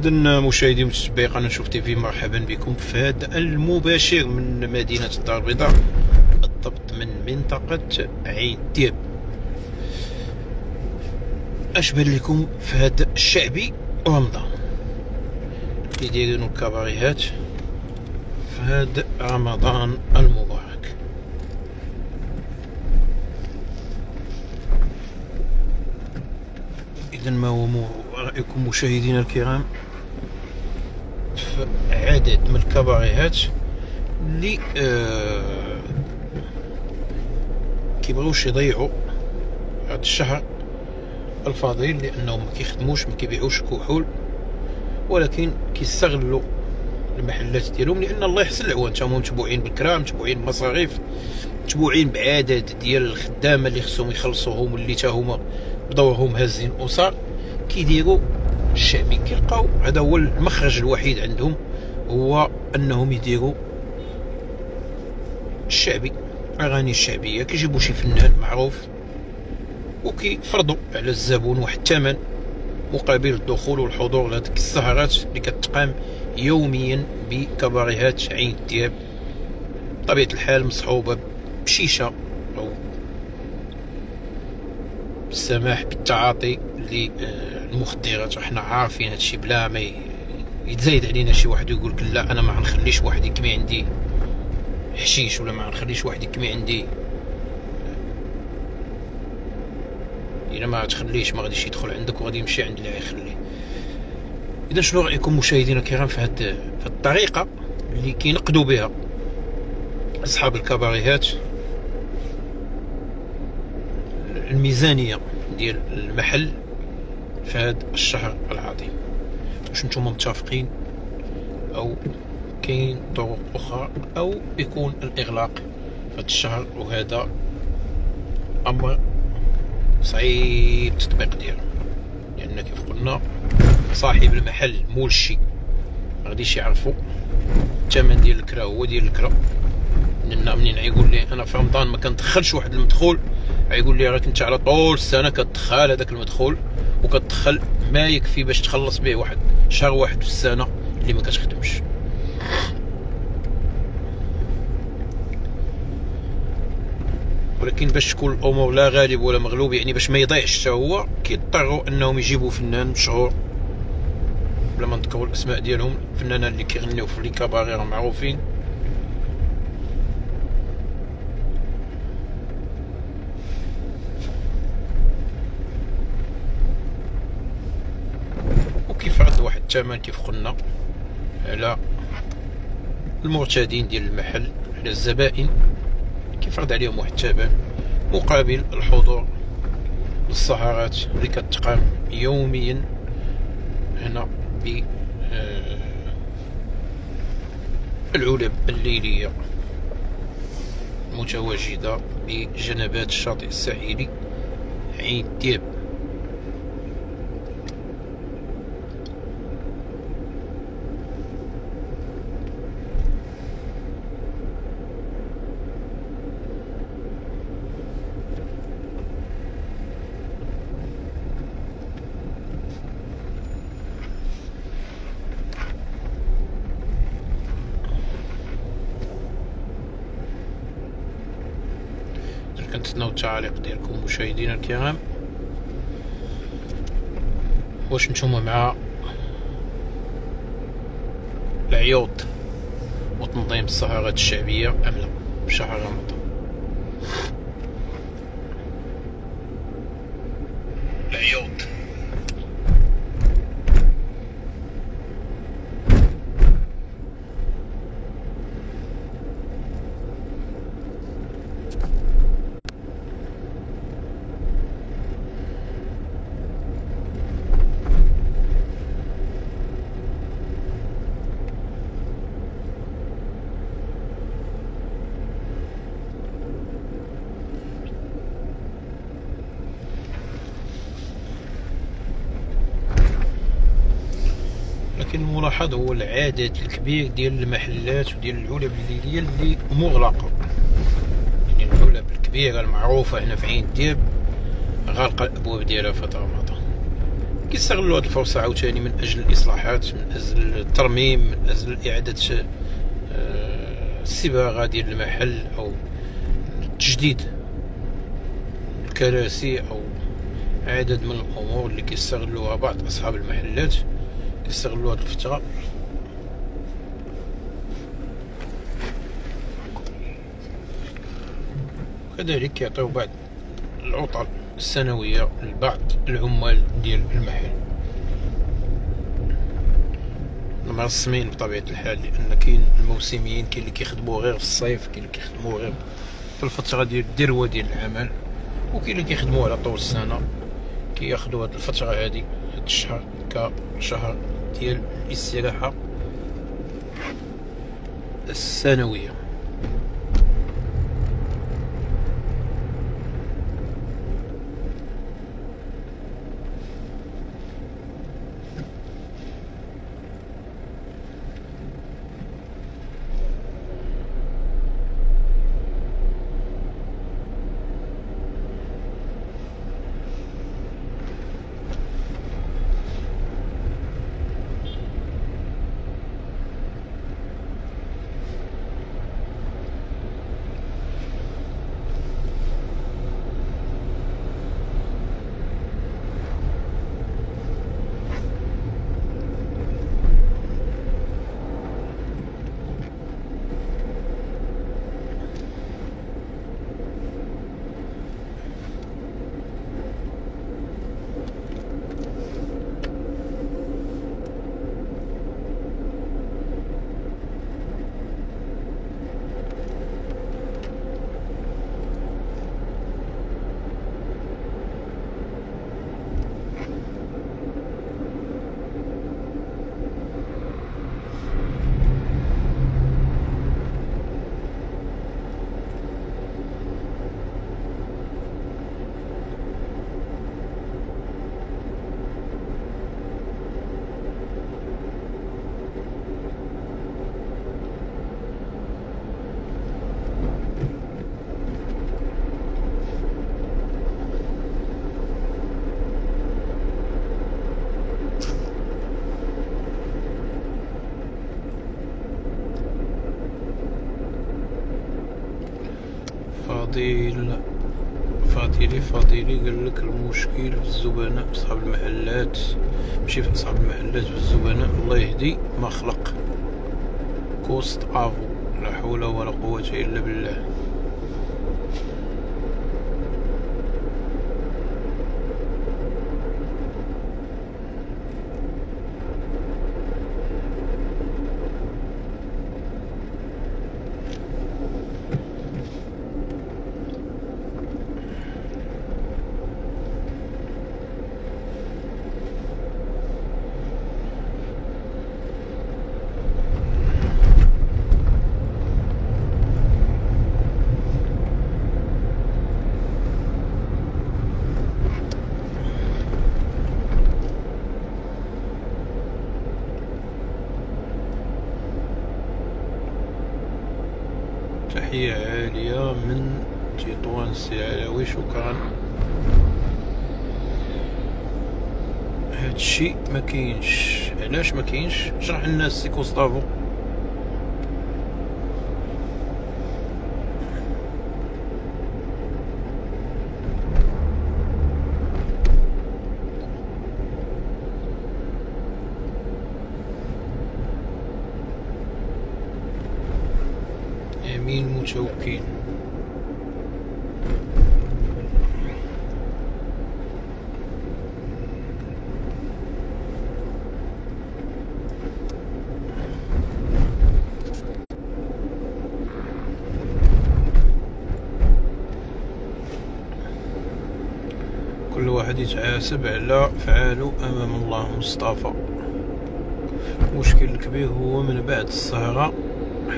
إذا مشاهدي ومتتبعي قناة نشوف تيفي مرحبا بكم. في هذا المباشر من مدينة الدار البيضاء بالضبط من منطقة عين الذياب اش بان لكم في هذا الشعبي رمضان اللي دايرين الكباريهات في هذا رمضان المبارك. اذا ما هو رأيكم مشاهدينا الكرام؟ في عدد من الكباريهات اللي آه كيبغيوش يضيعوا هذا الشهر الفضيل لأنهم ما كيخدموش ما كيبيعوش كحول ولكن كيستغلوا المحلات ديالهم لأن الله يحسن العوان. تاهم متبوعين بالكرام متبوعين بالمصاريف متبوعين بعدد ديال الخدامة اللي خصهم يخلصوهم اللي تا هما بدورهم هازين أسر كيديروا الشعبي كيلقاو. هذا هو المخرج الوحيد عندهم هو أنهم يديروا الشعبي أغاني الشعبية. كيجيبوا شي فنان معروف وكيفرضوا على الزبون واحد الثمن مقابل الدخول والحضور لهذيك السهرات اللي كتقام يوميا بكباريهات عين الدياب. بطبيعة الحال مصحوبة بشيشة أو السماح بالتعاطي للمخدرات وحنا عارفين هادشي بلا ما يتزايد علينا شي واحد ويقول لا أنا ما غنخليش واحد يكمي عندي حشيش ولا ما غنخليش واحد يكمي عندي إلا ما تخليش ما غاديش يدخل عندك وغادي يمشي عند اللي غيخليه. إذا شنو رأيكم مشاهدينا الكرام في هاد في الطريقة اللي كينقدوا بها أصحاب الكباريهات؟ الميزانية ديال المحل في هذا الشهر العظيم واش نتوما متفقين أو كاين طرق أخرى أو يكون الإغلاق في هذا الشهر وهذا أمر صعيب التطبيق ديالو. لأن كيف قلنا صاحب المحل مول الشي ما غاديش يعرفوا الثمن ديال الكرا هو ديال الكرا. لأن منين غيقول لي أنا في رمضان ما كندخلش واحد المدخول غيقول لي راك أنت على طول السنة كتدخل هذاك المدخول. وكتدخل ما يكفي باش تخلص به واحد شهر واحد في السنة اللي ما كتخدمش. ولكن باش تكون الأمور لا غالب ولا مغلوب يعني باش ما يضيعش حتى هو كيضطروا إنهم يجيبوا فنان مشهور. بلا ما نذكروا الأسماء ديالهم الفنانين اللي كيغنيو في لي كاباري راه معروفين وكيفرض واحد الثمن كيف قلنا على المرتدين ديال المحل على الزبائن. كيفرض عليهم واحد الثمن مقابل الحضور للسهرات اللي كتقام يوميا هنا ب آه، العلب الليلية متواجدة بجنبات الشاطئ الساحلي عين دياب. كنتسناو التعاليق ديالكم مشاهدينا الكرام. واش نتوما مع العيوط وتنظيم السهرات الشعبية أم لا؟ في شهر رمضان. العيوط. لكن الملاحظ هو العدد الكبير ديال المحلات وديال العلب الليلية اللي مغلقة. يعني العلب الكبيرة المعروفة هنا في عين الديب غالقة الأبواب ديالها في رمضان كيستغلوا هذه الفرصة عاوتاني من أجل الإصلاحات من أجل الترميم من أجل إعادة آه، الصباغه ديال المحل أو تجديد الكراسي أو عدد من الأمور اللي كيستغلوها بعض أصحاب المحلات. كيستغلوا هذه الفترة كذلك كيعطيو بعض العطل السنوية لبعض العمال ديال المحل. المرسمين بطبيعة الحال لأن كاين الموسميين كاين اللي كيخدموا غير في الصيف كاين اللي كيخدموا غير في الفترة ديال الذروة ديال العمل وكاين اللي كيخدموا على طول السنة. كياخدوا هاد الفترة هادي هاد الشهر كشهر. ديال الاستراحة السنوية. فضيلي فضيلي قال لك المشكل في الزبناء في اصحاب المحلات. ماشي في اصحاب المحلات في الزبناء الله يهدي ما خلق كوست افو لا حول ولا قوة إلا بالله. تطوان سي علاوي شكرا هادشي ما كاينش. علاش ما كاينش؟ شرح الناس سي كوستافو أمين متوكل. كل واحد يتحاسب على فعاله أمام الله مصطفى المشكل الكبير هو من بعد السهرة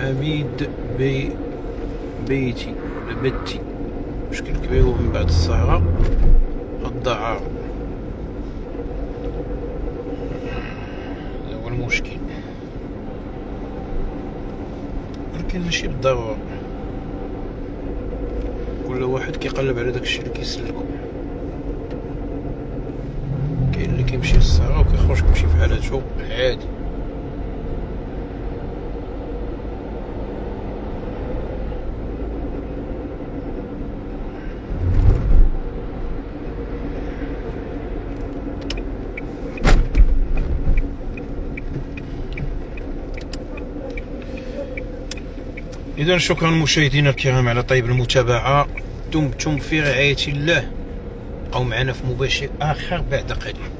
حميد بي بيتي بتي مشكل كبير هو من بعد السهرة الدعارة هو المشكل. ولكن ماشي بالضرورة. كل واحد كيقلب على داكشي اللي كيسلكو. كاين اللي كيمشي للصحراء وكيخرج كيمشي في حالاتو عادي. إذا شكرا مشاهدينا الكرام على طيب المتابعة. دمتم في رعاية الله. أو معنا في مباشر آخر بعد قليل.